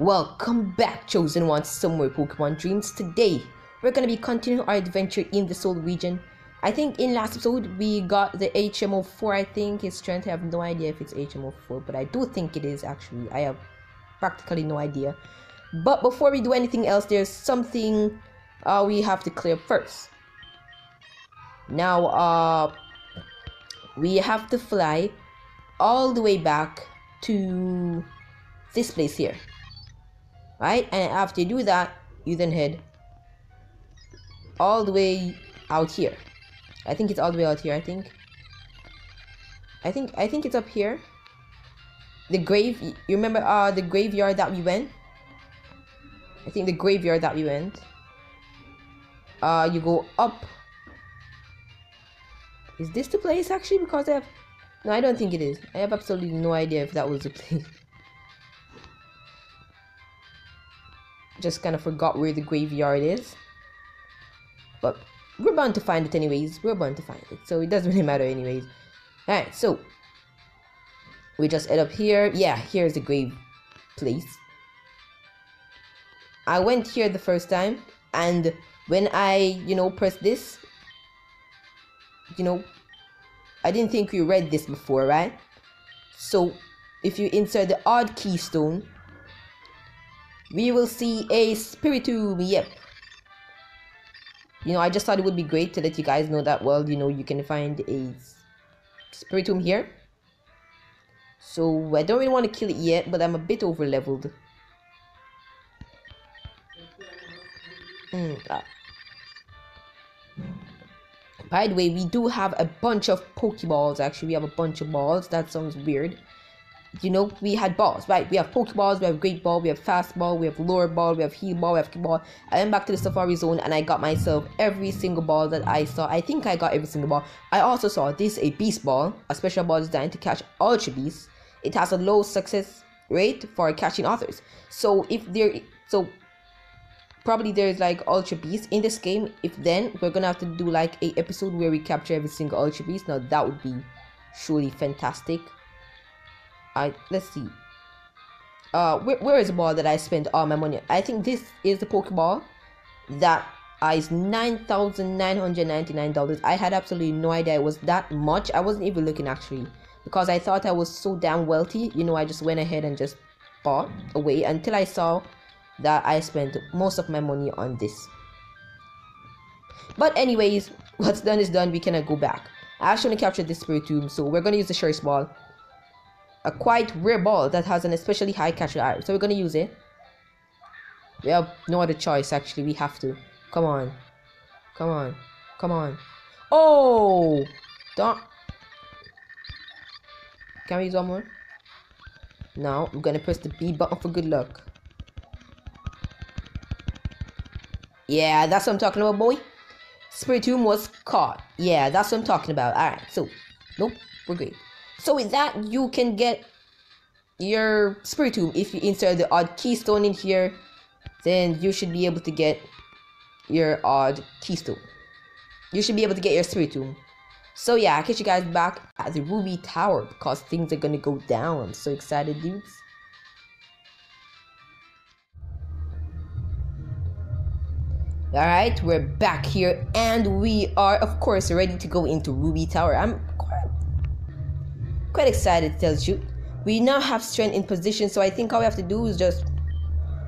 Welcome back, chosen ones, somewhere Pokemon Dreams. Today, we're gonna be continuing our adventure in the Soul region. I think in last episode we got the HM04. I think his strength. I have no idea if it's HM04, but I do think it is actually. I have practically no idea. But before we do anything else, there's something uh, we have to clear first. Now, uh, we have to fly all the way back to this place here right? And after you do that you then head all the way out here. I think it's all the way out here I think. I think I think it's up here. The grave you remember uh the graveyard that we went? I think the graveyard that we went. Uh you go up. Is this the place actually? Because I have no I don't think it is. I have absolutely no idea if that was the place just kind of forgot where the graveyard is. But we're bound to find it anyways. We're bound to find it. So it doesn't really matter anyways. Alright, so we just head up here. Yeah, here's the grave place. I went here the first time and when I, you know, press this, you know, I didn't think we read this before, right? So if you insert the odd keystone, we will see a Spiritomb, yep. You know, I just thought it would be great to let you guys know that, well, you know, you can find a Spiritomb here. So, I don't really want to kill it yet, but I'm a bit over leveled. Mm, ah. By the way, we do have a bunch of Pokeballs, actually. We have a bunch of balls. That sounds weird you know, we had balls, right? We have Pokeballs, we have Great Ball, we have Fast Ball, we have Lure Ball, we have Heal Ball, we have Kick Ball. I went back to the Safari Zone and I got myself every single ball that I saw. I think I got every single ball. I also saw this a Beast Ball, a special ball designed to catch Ultra Beasts. It has a low success rate for catching others. So if there, so probably there's like Ultra Beasts in this game. If then we're gonna have to do like a episode where we capture every single Ultra Beast. Now that would be surely fantastic. I let's see. Uh, where, where is the ball that I spent all my money? I think this is the Pokeball that is nine thousand nine hundred ninety nine dollars. I had absolutely no idea it was that much. I wasn't even looking actually because I thought I was so damn wealthy. You know, I just went ahead and just bought away until I saw that I spent most of my money on this. But anyways, what's done is done. We cannot go back. I actually captured this Spiritomb, so we're gonna use the Shuri's Ball a quite rare ball that has an especially high catch rate. So we're gonna use it. We have no other choice actually, we have to. Come on. Come on. Come on. Oh! Don't. Can we use one more? Now, I'm gonna press the B button for good luck. Yeah, that's what I'm talking about, boy. Spiritomb was caught. Yeah, that's what I'm talking about. Alright, so, nope, we're great. So with that, you can get your spirit Spiritomb. If you insert the odd keystone in here, then you should be able to get your odd keystone. You should be able to get your spirit Spiritomb. So yeah, I'll catch you guys back at the Ruby Tower because things are gonna go down. I'm so excited, dudes. Alright, we're back here and we are, of course, ready to go into Ruby Tower. I'm quite excited, tells you. We now have strength in position, so I think all we have to do is just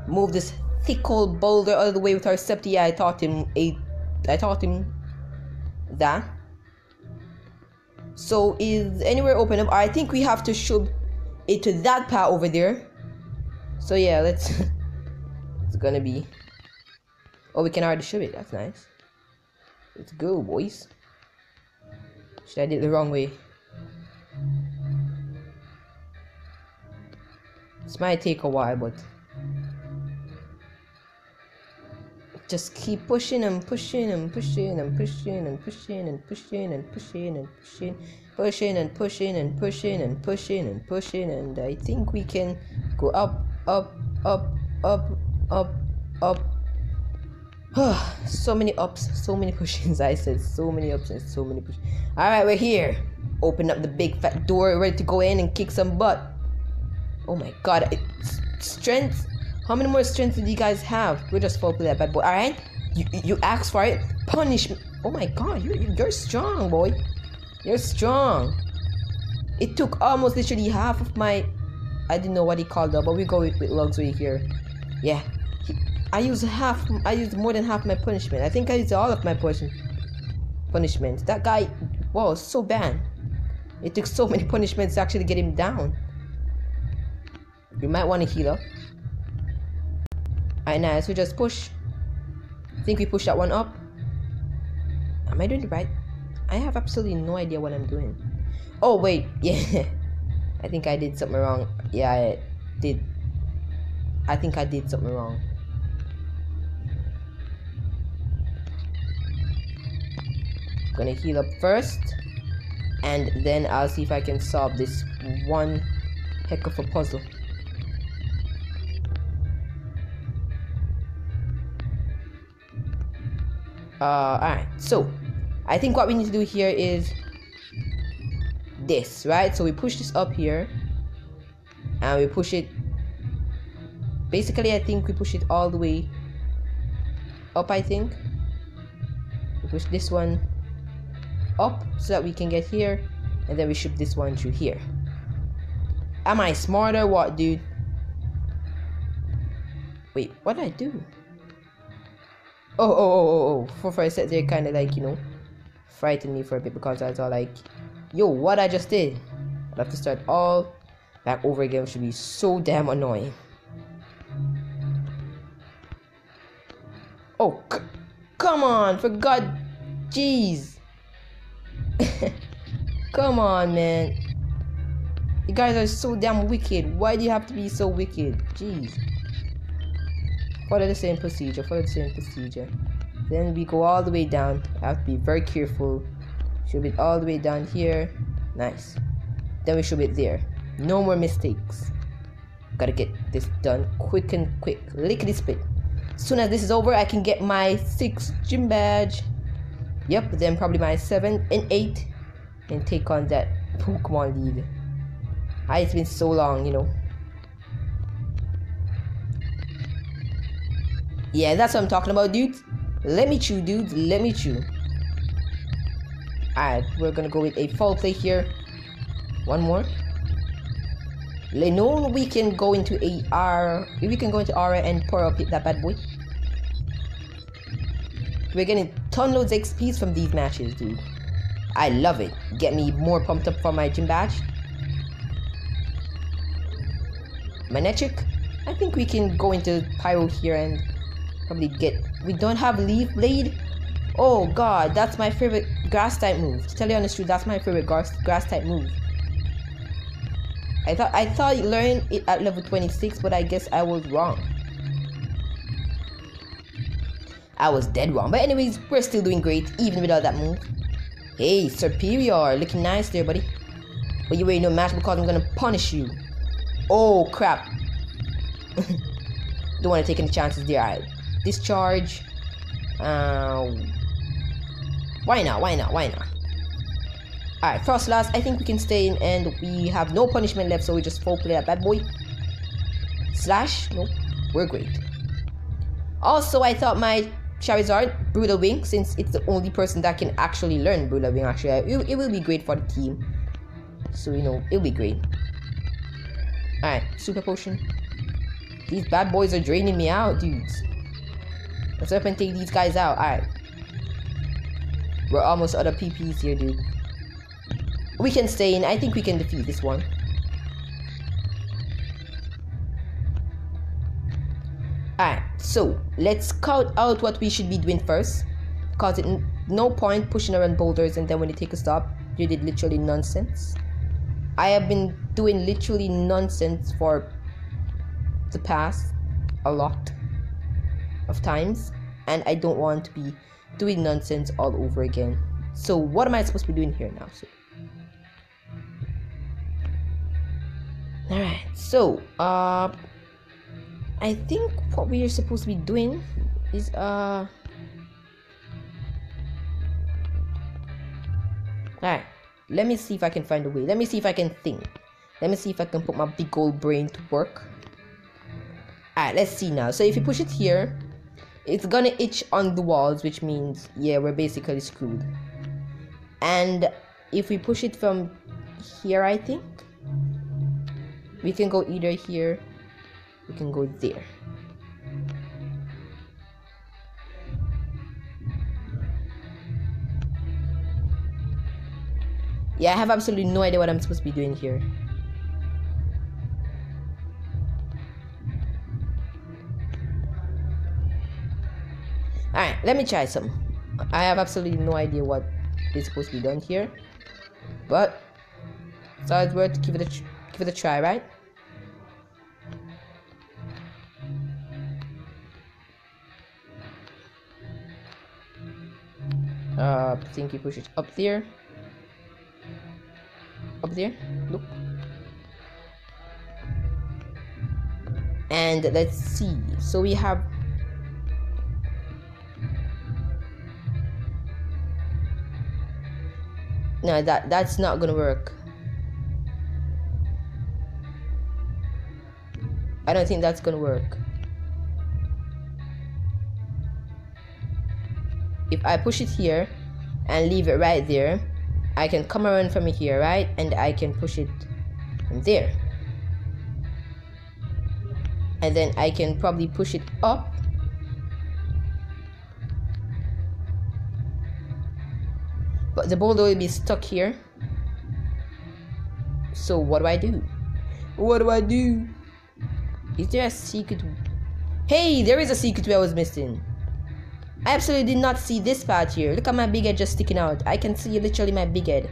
move this thick old boulder all the way with our septi. I taught him a, I taught him that. So is anywhere open up? I think we have to shove it to that part over there. So yeah, let's. it's gonna be. Oh, we can already shove it. That's nice. Let's go, boys. Should I did it the wrong way? This might take a while, but just keep pushing and pushing and pushing and pushing and pushing and pushing and pushing and pushing, pushing and pushing and pushing and pushing and pushing and I think we can go up, up, up, up, up, up. so many ups, so many pushings. I said so many ups and so many push. All right, we're here. Open up the big fat door, ready to go in and kick some butt. Oh my god, it's strength How many more strength do you guys have? We're just full that bad boy. Alright? You you ask for it. Punishment. Oh my god, you you're strong, boy. You're strong. It took almost literally half of my I didn't know what he called up, but we go with, with luxury here. Yeah. He, I used half I used more than half my punishment. I think I used all of my punishment punishment. That guy was so bad. It took so many punishments to actually get him down. We might want to heal up. Alright, nice. We just push. I think we push that one up. Am I doing it right? I have absolutely no idea what I'm doing. Oh, wait. Yeah. I think I did something wrong. Yeah, I did. I think I did something wrong. Gonna heal up first. And then I'll see if I can solve this one heck of a puzzle. Uh, alright, so I think what we need to do here is this, right? So we push this up here and we push it. Basically, I think we push it all the way up, I think. We push this one up so that we can get here and then we ship this one through here. Am I smarter what, dude? Wait, what did I do? Oh, oh, oh, oh, oh. For, for a sec, they're kind of like, you know, frightened me for a bit because I was all like, yo, what I just did? I'd have to start all back over again, which should be so damn annoying. Oh, come on, for God, jeez. come on, man. You guys are so damn wicked. Why do you have to be so wicked? Jeez. Follow the same procedure, follow the same procedure. Then we go all the way down. I have to be very careful. Should be all the way down here. Nice. Then we should be there. No more mistakes. Gotta get this done quick and quick. Lickety split. Soon as this is over, I can get my six gym badge. Yep, then probably my seven and eight, and take on that Pokemon lead. Ah, it's been so long, you know. Yeah, that's what I'm talking about, dudes. Let me chew, dudes. Let me chew. Alright, we're gonna go with a Foul Play here. One more. know we can go into a R. We can go into R and pour up that bad boy. We're getting ton loads of XPs from these matches, dude. I love it. Get me more pumped up for my gym badge. Manectric. I think we can go into Pyroar here and probably get... We don't have Leaf Blade? Oh god, that's my favorite grass type move. To tell you honest truth, that's my favorite grass, grass type move. I thought I thought you learned it at level 26, but I guess I was wrong. I was dead wrong. But anyways, we're still doing great, even without that move. Hey, Serperior, looking nice there, buddy. But you ain't no match because I'm gonna punish you. Oh crap. Don't wanna take any chances there. Discharge. Uh, why not? Why not? Why not? Alright, first last, I think we can stay in and we have no punishment left, so we just Foul Play that bad boy. Slash? Nope. We're great. Also, I thought my Charizard, Brutal Wing, since it's the only person that can actually learn Brutal Wing, actually, it, it will be great for the team. So, you know, it'll be great. Alright, Super Potion. These bad boys are draining me out, dudes. Let's up and take these guys out. Alright. We're almost out of PPs here, dude. We can stay in. I think we can defeat this one. Alright, so let's scout out what we should be doing first. Because it no point pushing around boulders and then when you take a stop, you did literally nonsense. I have been doing literally nonsense for the past a lot of times and I don't want to be doing nonsense all over again. So what am I supposed to be doing here now? So Alright, so uh I think what we are supposed to be doing is uh Alright, let me see if I can find a way. Let me see if I can think. Let me see if I can put my big old brain to work. Alright, let's see now. So if you push it here, it's gonna itch on the walls, which means, yeah, we're basically screwed. And if we push it from here, I think, we can go either here, we can go there. Yeah, I have absolutely no idea what I'm supposed to be doing here. Let me try some. I have absolutely no idea what is supposed to be done here. But, so it's worth give it a, give it a try, right? Uh, I think you push it up there. Up there, look. And let's see. So we have no that that's not gonna work. I don't think that's gonna work. If I push it here and leave it right there I can come around from here right? And I can push it from there. And then I can probably push it up the boulder will be stuck here. So what do I do? What do I do? Is there a secret? Hey, there is a secret I was missing. I absolutely did not see this part here. Look at my big head just sticking out. I can see literally my big head.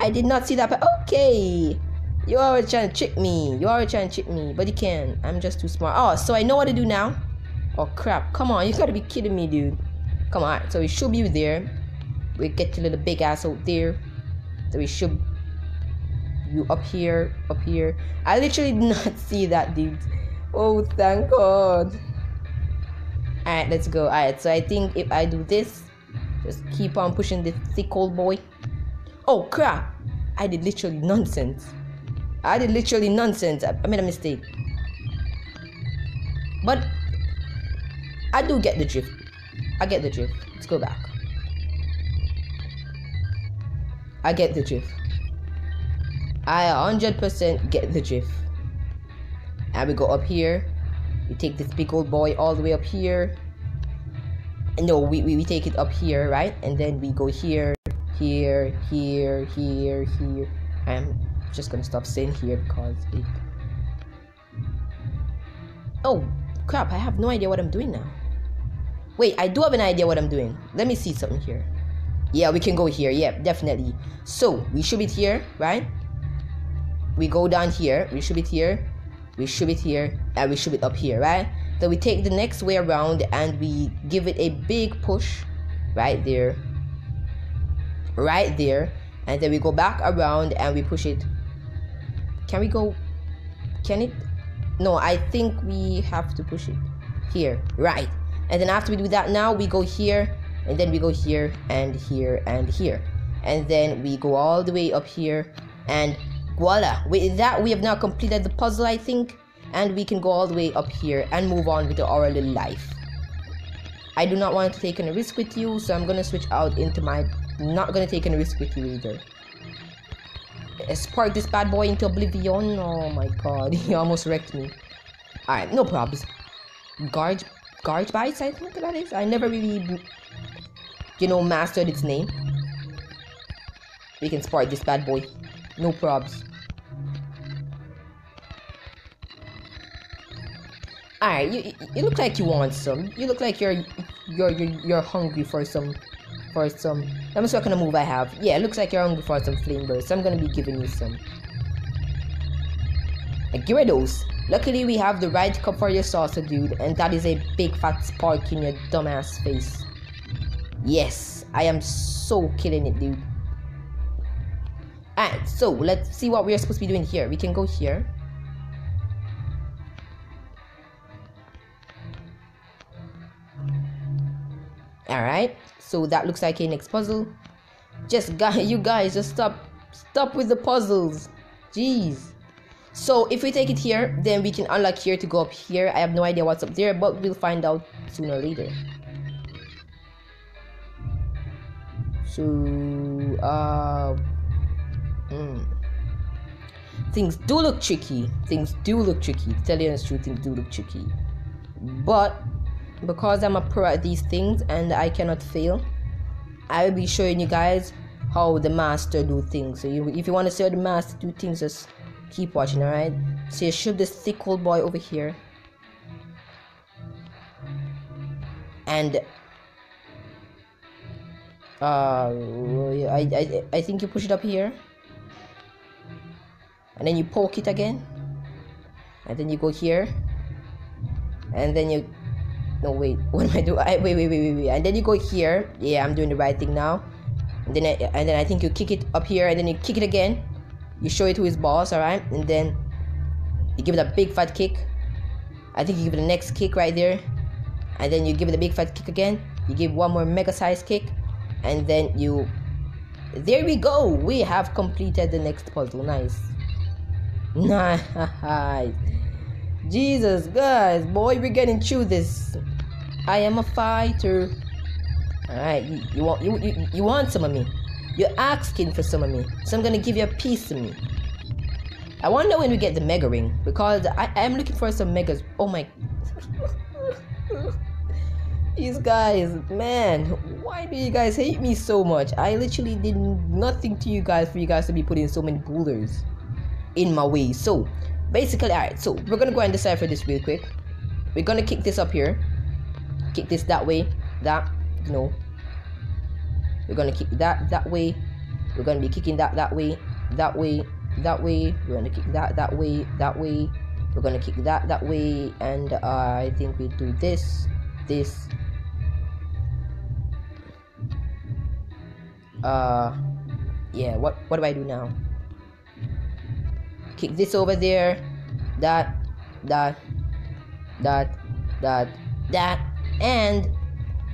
I did not see that part. Okay. You are trying to trick me. You are trying to trick me. But you can. I'm just too smart. Oh, so I know what to do now. Oh, crap. Come on. You gotta be kidding me, dude. Come on. So it should be there we get your little big ass out there. So we should you up here, up here. I literally did not see that dude. Oh thank god. Alright, let's go. Alright, so I think if I do this, just keep on pushing this thick old boy. Oh crap! I did literally nonsense. I did literally nonsense. I made a mistake. But I do get the drift. I get the drift. Let's go back. I get the drift. I 100% get the drift. And we go up here. We take this big old boy all the way up here. No, we, we, we take it up here, right? And then we go here, here, here, here, here. I'm just gonna stop saying here because it... Oh, crap, I have no idea what I'm doing now. Wait, I do have an idea what I'm doing. Let me see something here. Yeah, we can go here. Yeah, definitely. So, we should be here, right? We go down here. We should be here. We should be here. And we should be up here, right? Then we take the next way around and we give it a big push right there. Right there. And then we go back around and we push it. Can we go? Can it? No, I think we have to push it here. Right. And then after we do that now, we go here and then we go here and here and here. And then we go all the way up here and voila. With that we have now completed the puzzle i think. And we can go all the way up here and move on with our little life. I do not want to take any risk with you so i'm gonna switch out into my not gonna take any risk with you either. Spark this bad boy into oblivion. Oh my god he almost wrecked me. Alright no problems. Guard guard bites i think that is. I never really you know, mastered its name. We can spark this bad boy. No probs. Alright, you, you look like you want some. You look like you're you're you're, you're hungry for some for some let me see what kind of move I have. Yeah, it looks like you're hungry for some flame burst. So I'm gonna be giving you some. Like, Gyarados. Luckily we have the right cup for your saucer dude, and that is a big fat spark in your dumbass face. Yes, I am so killing it, dude. Alright, so let's see what we are supposed to be doing here. We can go here. Alright, so that looks like a next puzzle. Just you guys, just stop, stop with the puzzles. Jeez. So if we take it here, then we can unlock here to go up here. I have no idea what's up there, but we'll find out sooner or later. So, uh, mm. things do look tricky. Things do look tricky. To tell you the truth, things do look tricky. But because I'm a pro at these things and I cannot fail, I will be showing you guys how the master do things. So you, if you want to see how the master do things, just keep watching, alright? So you shoot this thick old boy over here. And uh I, I I think you push it up here. And then you poke it again. And then you go here. And then you no wait, what am I doing? I, wait, wait, wait, wait, wait. And then you go here. Yeah, I'm doing the right thing now. And then I, and then I think you kick it up here, and then you kick it again. You show it to his boss, all right? And then you give it a big fat kick. I think you give it the next kick right there, and then you give it a big fat kick again. You give one more mega size kick, and then you. There we go. We have completed the next puzzle. Nice. Nice. Jesus, guys, boy, we're getting through this. I am a fighter. Alright, you, you, want you, you you want some of me. You're asking for some of me. So I'm gonna give you a piece of me. I wonder when we get the mega ring. Because I am looking for some megas. Oh my These guys, man, why do you guys hate me so much? I literally did nothing to you guys for you guys to be putting so many boulders in my way. So basically alright so we're gonna go and decipher this real quick. We're gonna kick this up here. Kick this that way that no we're gonna kick that that way. We're gonna be kicking that that way that way that way. We're gonna kick that that way that way. We're gonna kick that that way and uh, I think we do this this uh yeah what what do I do now? Kick this over there. That that that that that. And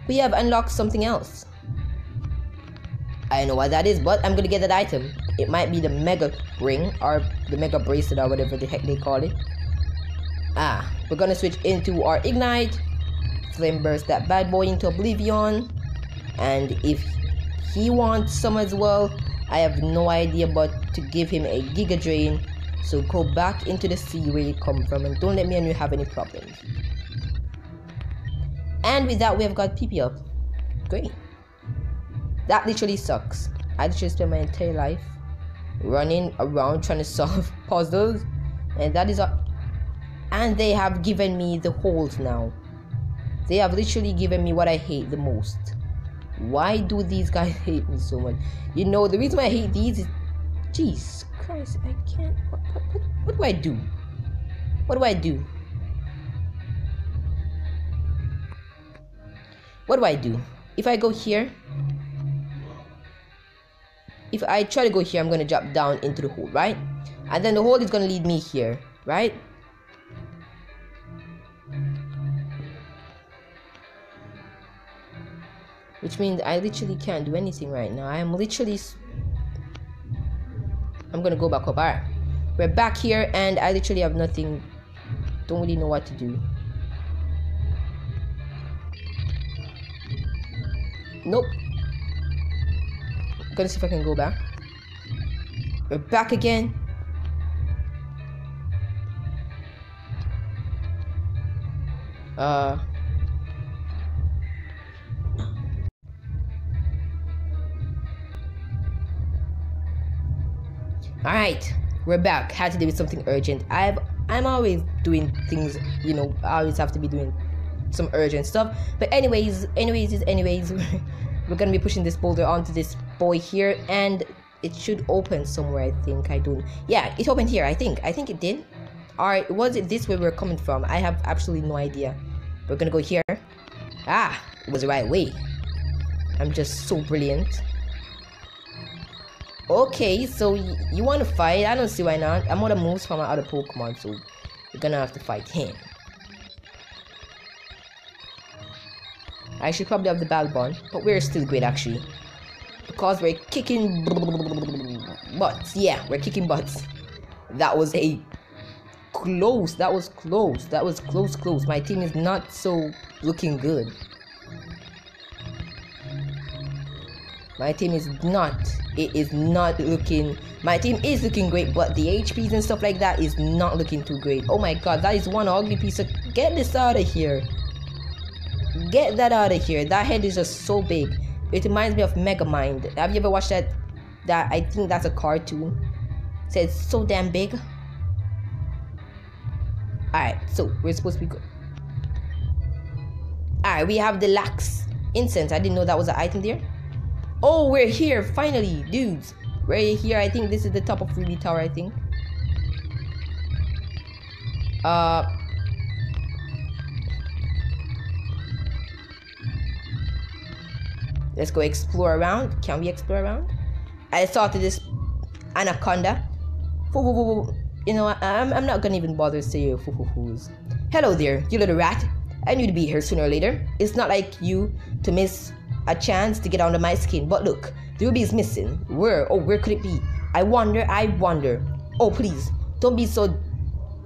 we have unlocked something else. I don't know what that is but I'm gonna get that item. It might be the mega ring or the mega bracelet or whatever the heck they call it. Ah we're gonna switch into our ignite. Flame burst that bad boy into oblivion. And if he wants some as well I have no idea but to give him a giga drain so go back into the sea where you come from and don't let me and you have any problems. And with that, we have got PP up. Great. That literally sucks. I literally spent my entire life running around trying to solve puzzles, and that is a. And they have given me the holes now. They have literally given me what I hate the most. Why do these guys hate me so much? You know, the reason why I hate these is. Jeez Christ, I can't. What, what, what, what do I do? What do I do? What do I do? If I go here, if I try to go here, I'm gonna drop down into the hole, right? And then the hole is gonna lead me here, right? Which means I literally can't do anything right now. I am literally I'm gonna go back up. Alright. We're back here and I literally have nothing. Don't really know what to do. Nope. I'm gonna see if I can go back. We're back again. Uh all right we're back. Had to do with something urgent. I've i'm always doing things you know i always have to be doing some urgent stuff. But anyways anyways anyways we're gonna be pushing this boulder onto this boy here and it should open somewhere i think. I don't yeah it opened here i think. I think it did. All right, was it this way we're coming from? I have absolutely no idea. We're gonna go here. Ah it was the right way. I'm just so brilliant Okay, so you want to fight? I don't see why not. I'm gonna move from my other Pokemon, so you're gonna have to fight him. I should probably have the Balbon, but we're still great actually. Because we're kicking butts. Yeah, we're kicking butts. That was a close. That was close. That was close, close. My team is not so looking good. My team is not. It is not looking. My team is looking great, but the HPs and stuff like that is not looking too great. Oh my god, that is one ugly piece of. Get this out of here. Get that out of here. That head is just so big. It reminds me of Megamind. Have you ever watched that? That I think that's a cartoon. So it's so damn big. Alright, so we're supposed to be good. Alright, we have the lax incense. I didn't know that was an item there. Oh, we're here, finally, dudes. We're here. I think this is the top of Ruby Tower, I think. Uh... Let's go explore around. Can we explore around? I thought this anaconda. You know, I'm, I'm not gonna even bother saying foo foo foos. Hello there, you little rat. I knew to be here sooner or later. It's not like you to miss a chance to get under my skin. But look, the ruby is missing. Where? Oh, where could it be? I wonder, I wonder. Oh, please, don't be so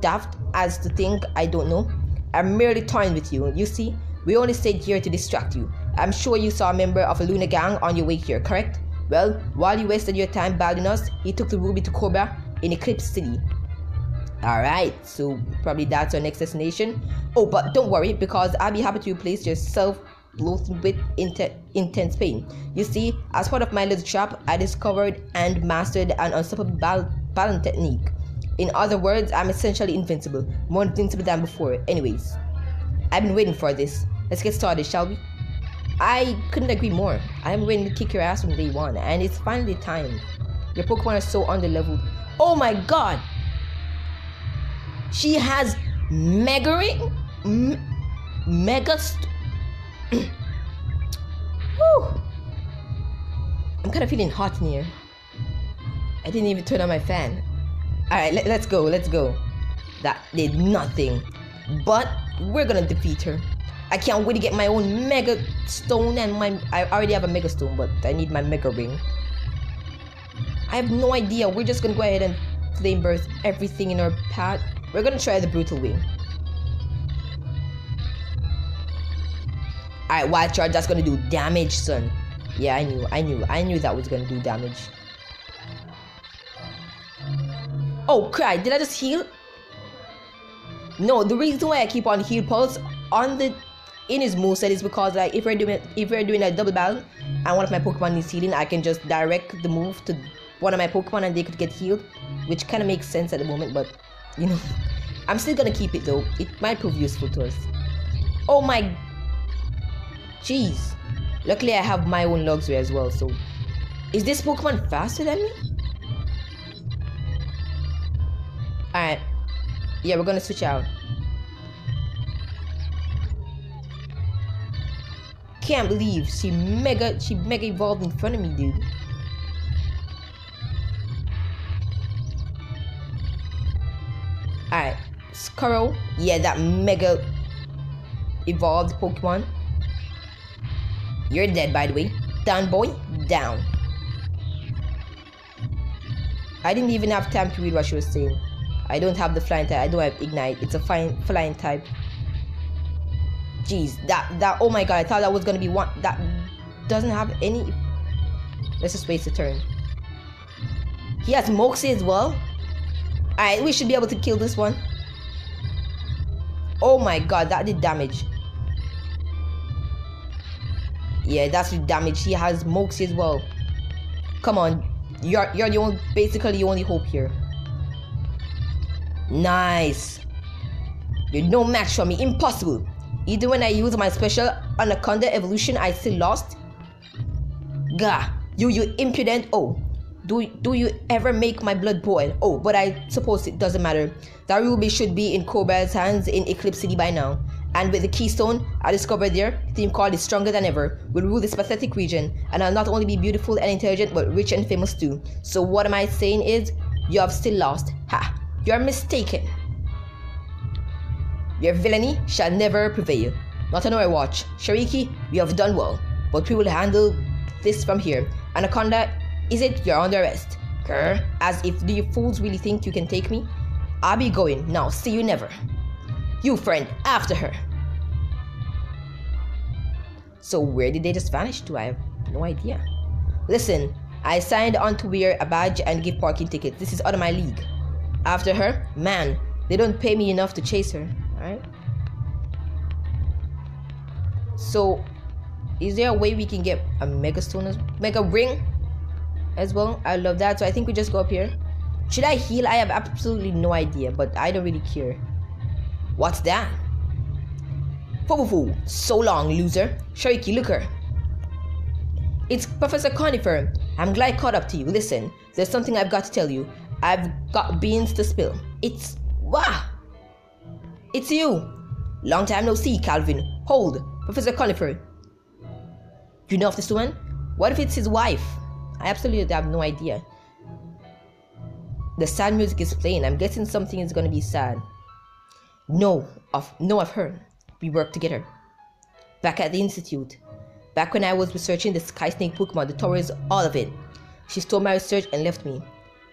daft as to think I don't know. I'm merely toying with you. You see, we only stayed here to distract you. I'm sure you saw a member of a Luna gang on your way here, correct? Well, while you wasted your time battling us, he took the ruby to Cobra in Eclipse City. Alright, so probably that's our next destination. Oh, but don't worry because I'll be happy to replace your loathing with int- intense pain. You see, as part of my little trap, I discovered and mastered an unstoppable bal- balance technique. In other words, I'm essentially invincible, more invincible than before. Anyways, I've been waiting for this. Let's get started, shall we? I couldn't agree more. I'm ready to kick your ass from day one, and it's finally time. Your Pokemon are so underleveled. Oh my god! She has Mega Ring? M- Mega. St- I'm kind of feeling hot in here. I didn't even turn on my fan. Alright, let, let's go, let's go. That did nothing. But we're gonna defeat her. I can't wait to get my own Mega Stone and my... I already have a Mega Stone, but I need my Mega Ring. I have no idea. We're just gonna go ahead and flame burst everything in our path. We're gonna try the brutal way. Alright, wild charge, that's gonna do damage, son. Yeah, I knew, I knew, I knew that was gonna do damage. Oh, cry, did I just heal? No, the reason why I keep on heal pulse on the in his moveset is because like if we're doing if we're doing a double battle and one of my Pokemon is healing, I can just direct the move to one of my Pokemon and they could get healed, which kind of makes sense at the moment, but you know, I'm still gonna keep it though. It might prove useful to us. Oh my, jeez. Luckily, I have my own Luxray as well. So, is this Pokemon faster than me? All right. Yeah, we're gonna switch out. Can't believe she mega she mega evolved in front of me, dude. Alright, Squirrel. Yeah, that mega evolved Pokemon. You're dead, by the way. Down, boy. Down. I didn't even have time to read what she was saying. I don't have the flying type. I don't have ignite. It's a fine flying type. Jeez, that that. Oh my god! I thought that was gonna be one. That doesn't have any. Let's just waste a turn. He has Moxie as well. Alright, we should be able to kill this one. Oh my god, that did damage. Yeah, that's the damage. He has Moxie as well. Come on. You're you're the only basically the only hope here. Nice. You're no match for me. Impossible. Even when I use my special Anaconda evolution, I still lost. Gah, you you impudent. Oh, do do you ever make my blood boil? Oh, but I suppose it doesn't matter. That ruby should be in Cobra's hands in Eclipse City by now. And with the keystone I discovered there, Team Card is stronger than ever. Will rule this pathetic region, and I'll not only be beautiful and intelligent, but rich and famous too. So what am I saying is, you have still lost. Ha! You're mistaken. Your villainy shall never prevail. Not on our watch. Shariki, you have done well, but we will handle this from here. Anaconda, is it you're under arrest? Grr, as if you fools really think you can take me? I'll be going. Now, see you never. You, friend, after her. So, where did they just vanish to? I have no idea. Listen, I signed on to wear a badge and give parking tickets. This is out of my league. After her, man, they don't pay me enough to chase her. Alright? So, is there a way we can get a mega stone, as, mega ring as well? I love that. So, I think we just go up here. Should I heal? I have absolutely no idea, but I don't really care. What's that? Foo so long, loser. Shariki, look her. It's Professor Conifer. I'm glad I caught up to you. Listen, there's something I've got to tell you. I've got beans to spill. It's Wah! It's you. Long time no see, Calvin. Hold, Professor Conifer. You know of this one? What if it's his wife? I absolutely have no idea. The sad music is playing. I'm guessing something is gonna be sad. No, of no, I've her. We work together. Back at the institute. Back when I was researching the Sky Snake Pokemon, the Tauros, all of it. She stole my research and left me.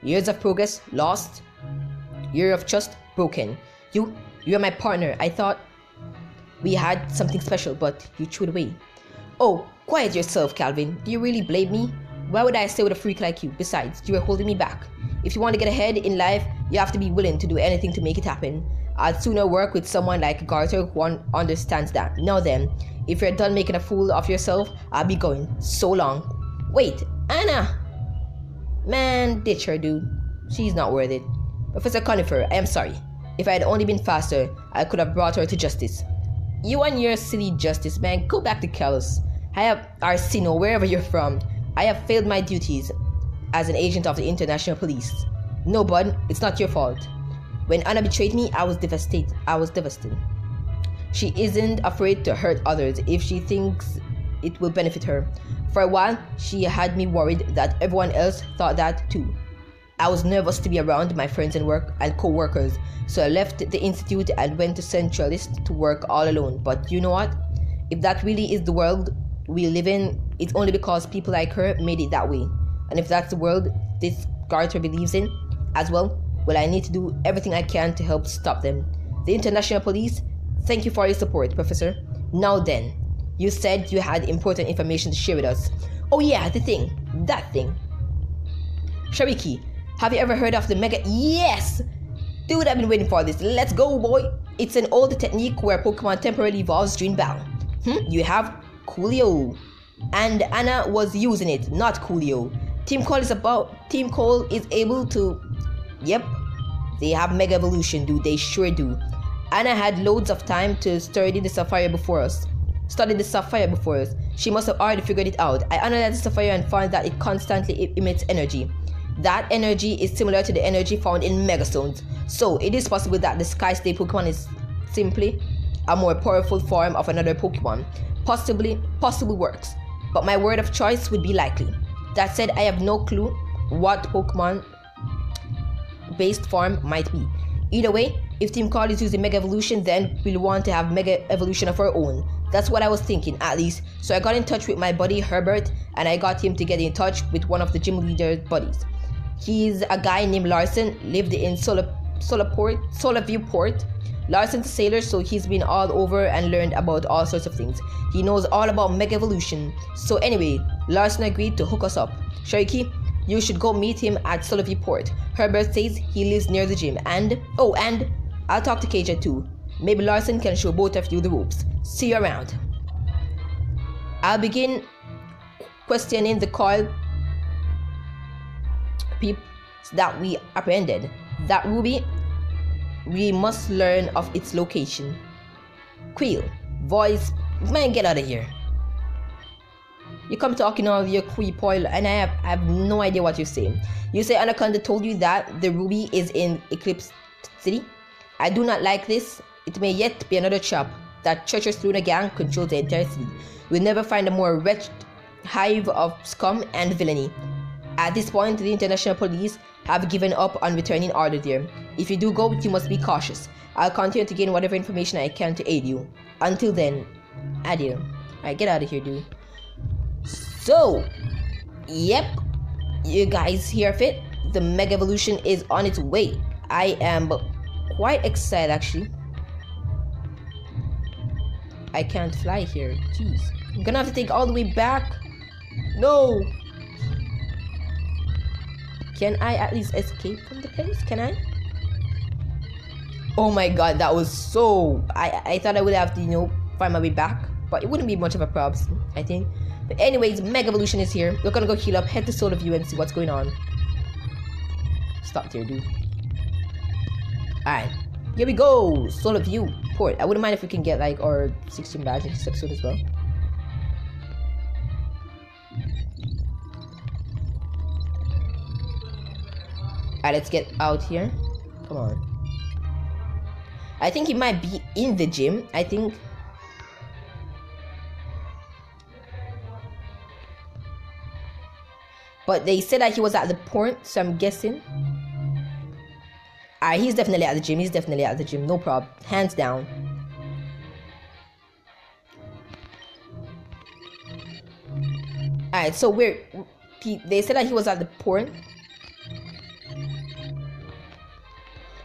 Years of progress lost. Year of trust broken. You, you are my partner. I thought we had something special, but you threw it away. Oh, quiet yourself, Calvin. Do you really blame me? Why would I stay with a freak like you? Besides, you were holding me back. If you want to get ahead in life, you have to be willing to do anything to make it happen. I'd sooner work with someone like Garter who understands that. Now then, if you're done making a fool of yourself, I'll be going. So long. Wait, Anna! Man, ditch her, dude. She's not worth it. Professor Conifer, I am sorry. If I had only been faster, I could have brought her to justice. You and your silly justice, man, go back to Kalos. I have Arsino, wherever you're from. I have failed my duties as an agent of the international police. No, bud, it's not your fault. When Anna betrayed me, I was devastated. I was devastated. She isn't afraid to hurt others if she thinks it will benefit her. For a while, she had me worried that everyone else thought that too. I was nervous to be around my friends and work and co-workers, so I left the institute and went to Centralist to work all alone. But you know what? If that really is the world we live in, it's only because people like her made it that way. And if that's the world this Garter believes in as well, well, I need to do everything I can to help stop them. The international police, thank you for your support, Professor. Now then, you said you had important information to share with us. Oh, yeah, the thing. That thing. Shariki, have you ever heard of the Mega? Yes! Dude, I've been waiting for this. Let's go, boy. It's an old technique where Pokemon temporarily evolves during battle. Hmm? You have Coolio. And Anna was using it, not Coolio. Team Call is about Team Call is able to Yep, they have Mega Evolution, dude. They sure do. Anna had loads of time to study the Sapphire before us. Study the Sapphire before us. She must have already figured it out. I analyzed the Sapphire and found that it constantly emits energy. That energy is similar to the energy found in Megastones. So it is possible that the Sky Snake Pokemon is simply a more powerful form of another Pokemon. Possibly, possibly works. But my word of choice would be likely. That said, I have no clue what Pokemon based form might be. Either way, if Team Call is using Mega Evolution, then we'll want to have Mega Evolution of our own. That's what I was thinking, at least. So I got in touch with my buddy Herbert, and I got him to get in touch with one of the gym leader's buddies. He's a guy named Larson, lived in Solar, Solarport, Solarview Port. Larson's a sailor, so he's been all over and learned about all sorts of things. He knows all about Mega Evolution. So anyway, Larson agreed to hook us up. Sharky, you should go meet him at Solovy Port. Herbert says he lives near the gym. And, oh, and I'll talk to Keija too. Maybe Larson can show both of you the ropes. See you around. I'll begin questioning the coil peeps that we apprehended. That ruby, we must learn of its location. Quill, voice, man, get out of here. You come talking all your creep oil, and I have, I have no idea what you're saying. You say Anaconda told you that the ruby is in Eclipse City. I do not like this. It may yet be another trap that treacherous Luna gang controls the entire city. We'll never find a more wretched hive of scum and villainy. At this point, the international police have given up on returning order there. If you do go, you must be cautious. I'll continue to gain whatever information I can to aid you. Until then, adieu. Alright, get out of here, dude. So, yep, you guys hear fit? The Mega Evolution is on its way. I am quite excited actually. I can't fly here. Jeez. I'm gonna have to take all the way back. No! Can I at least escape from the place? Can I? Oh my god, that was so... I, I thought I would have to, you know, find my way back. But it wouldn't be much of a problem, I think. But anyways, Mega Evolution is here. We're gonna go heal up, head to Solar View and see what's going on. Stop there, dude. Alright. Here we go! Solar View port. I wouldn't mind if we can get like our 16 badge in this episode as well. Alright, let's get out here. Come on. I think he might be in the gym. I think But they said that he was at the port, so I'm guessing. Alright, he's definitely at the gym. He's definitely at the gym. No problem. Hands down. Alright, so we're... They said that he was at the port.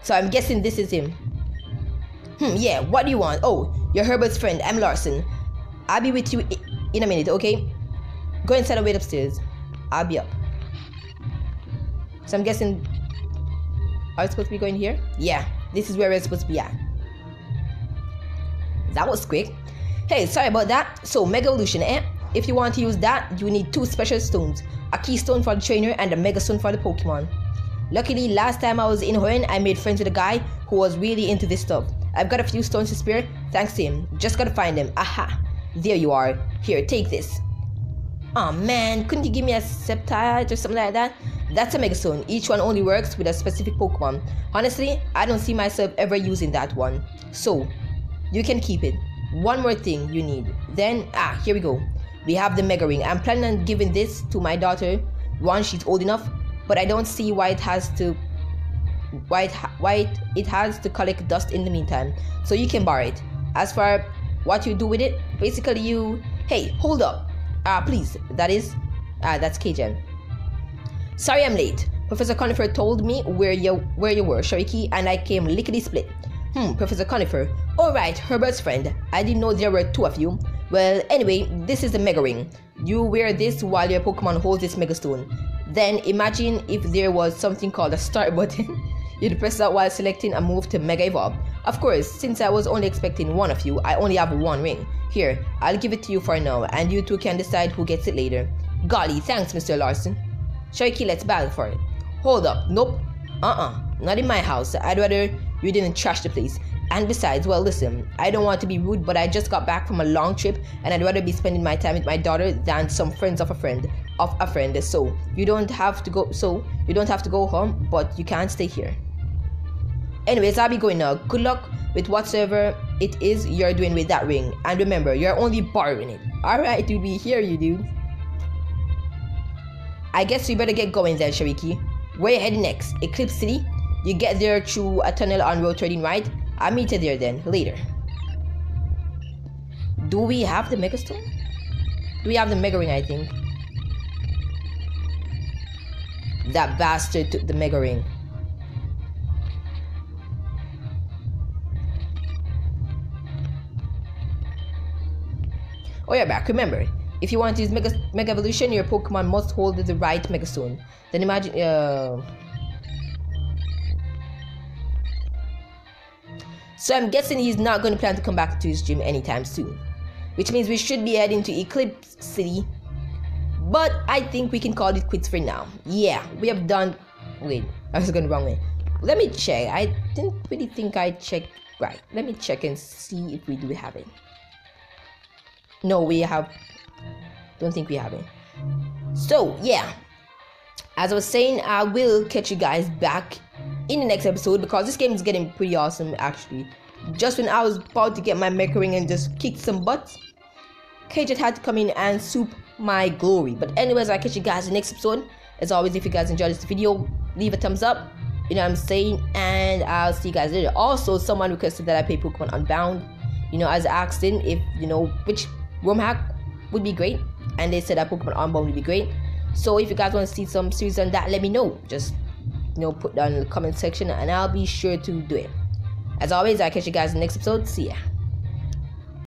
So I'm guessing this is him. Hmm, yeah, what do you want? Oh, you're Herbert's friend. I'm Larson. I'll be with you in a minute, okay? Go inside and wait upstairs. I'll be up. So I'm guessing, are we supposed to be going here? Yeah, this is where we're supposed to be at. That was quick. Hey, sorry about that. So, Mega Evolution, eh? If you want to use that, you need two special stones. A keystone for the trainer and a mega stone for the Pokemon. Luckily, last time I was in Hoenn, I made friends with a guy who was really into this stuff. I've got a few stones to spare, thanks to him. Just gotta find them. Aha! There you are. Here, take this. Oh man, couldn't you give me a Sceptile or something like that? That's a Megastone. Each one only works with a specific Pokemon. Honestly, I don't see myself ever using that one. So, you can keep it. One more thing you need. Then, ah, here we go. We have the Mega Ring. I'm planning on giving this to my daughter once she's old enough, but I don't see why it has to why it, why it, it has to collect dust in the meantime. So you can borrow it. As for what you do with it, basically you hey, hold up. Ah, uh, please. That is uh, that's KGen. Sorry I'm late. Professor Conifer told me where you where you were, Shariki, and I came lickety split. Hmm, Professor Conifer. Alright, Herbert's friend. I didn't know there were two of you. Well, anyway, this is the Mega Ring. You wear this while your Pokemon holds this Mega Stone. Then imagine if there was something called a start button. You'd press that while selecting a move to Mega Evolve. Of course, since I was only expecting one of you, I only have one ring. Here, I'll give it to you for now, and you two can decide who gets it later. Golly, thanks, Mr. Larson. Sharky, let's battle for it. Hold up. Nope. Uh-uh. Not in my house. I'd rather you didn't trash the place. And besides, well, listen, I don't want to be rude, but I just got back from a long trip, and I'd rather be spending my time with my daughter than some friends of a friend of a friend. So you don't have to go. So you don't have to go home, but you can't stay here. Anyways, I'll be going now. Good luck with whatsoever it is you're doing with that ring, and remember, you're only borrowing it. All right, dude, we hear you, dude. I guess we better get going then, Shariki. Where you heading next? Eclipse City? You get there through a tunnel on Road 13, right? I'll meet you there then, later. Do we have the Megastone? Do we have the Mega Ring, I think? That bastard took the Mega Ring. Oh yeah, back. Remember, if you want to use Mega, Mega Evolution, your Pokemon must hold the right Megastone. Then imagine... Uh... So I'm guessing he's not going to plan to come back to his gym anytime soon. Which means we should be heading to Eclipse City. But I think we can call it quits for now. Yeah, we have done... Wait, I was going the wrong way. Let me check. I didn't really think I checked... Right, let me check and see if we do have it. No, we have don't think we have it. So, yeah. As I was saying, I will catch you guys back in the next episode because this game is getting pretty awesome actually. Just when I was about to get my Mega Ring and just kick some butts, KJ had to come in and soup my glory. But anyways, I'll catch you guys in the next episode. As always, if you guys enjoyed this video, leave a thumbs up. You know what I'm saying? And I'll see you guys later. Also, someone requested that I play Pokemon Unbound. You know, as asked in if, you know, which ROM hack would be great and they said that Pokemon Unbound would be great. So if you guys want to see some series on that, let me know. Just you know, put down in the comment section, and I'll be sure to do it. As always, I'll catch you guys in the next episode. See ya.